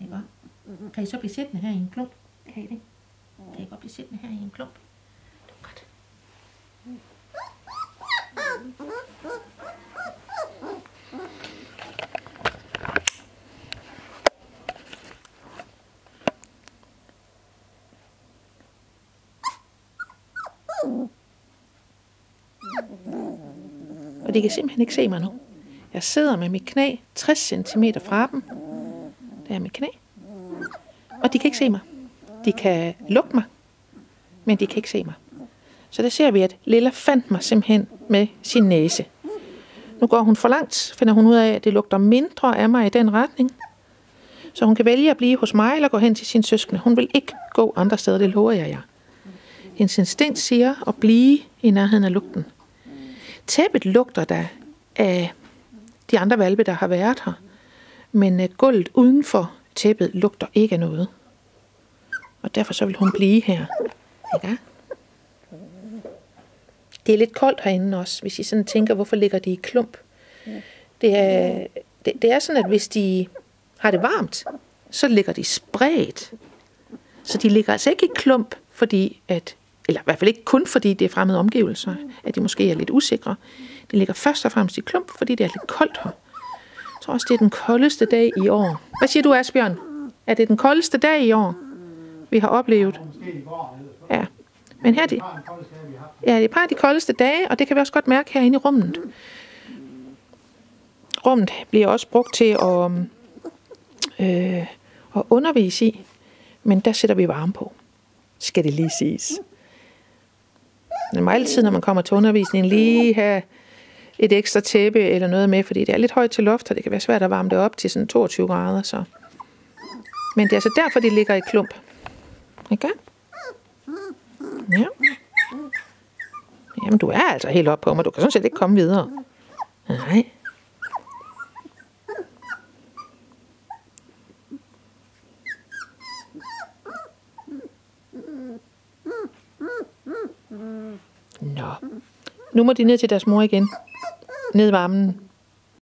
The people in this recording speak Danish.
Ikke? Kan I så blive siddende her i en klump? Kan I det? Kan I godt blive siddende her i en klump? Det er godt. Og de kan simpelthen ikke se mig nu. Jeg sidder med mit knæ 60 cm fra dem. Det er mit knæ. Og de kan ikke se mig. De kan lugte mig, men de kan ikke se mig. Så der ser vi, at Lilla fandt mig simpelthen med sin næse. Nu går hun for langt, finder hun ud af, at det lugter mindre af mig i den retning. Så hun kan vælge at blive hos mig eller gå hen til sin søskende. Hun vil ikke gå andre steder, det lover jeg jer. Hendes instinkt siger at blive i nærheden af lugten. Tæppet lugter der af de andre valpe, der har været her. Men øh, gulvet uden for tæppet lugter ikke af noget. Og derfor så vil hun blive her. Ikke? Det er lidt koldt herinde også, hvis I sådan tænker, hvorfor ligger de i klump. Det er, det, det er sådan, at hvis de har det varmt, så ligger de spredt. Så de ligger altså ikke i klump, fordi at, eller i hvert fald ikke kun fordi det er fremmede omgivelser, at de måske er lidt usikre. De ligger først og fremmest i klump, fordi det er lidt koldt her. Tror også, det er den koldeste dag i år. Hvad siger du, Asbjørn? Er det den koldeste dag i år, vi har oplevet? Ja. Men her det, ja, det er bare de koldeste dage, og det kan vi også godt mærke herinde i rummet. Rummet bliver også brugt til at, øh, at undervise i, men der sætter vi varme på, skal det lige siges. Man må altid, når man kommer til undervisningen, lige have et ekstra tæppe eller noget med, fordi det er lidt højt til loft, og det kan være svært at varme det op til sådan 22 grader. Så. Men det er altså derfor, de ligger i klump. Ikke? Ja. Jamen, du er altså helt op på mig. Du kan sådan set ikke komme videre. Nej. Nå. Nu må de ned til deres mor igen. Ned i varmen.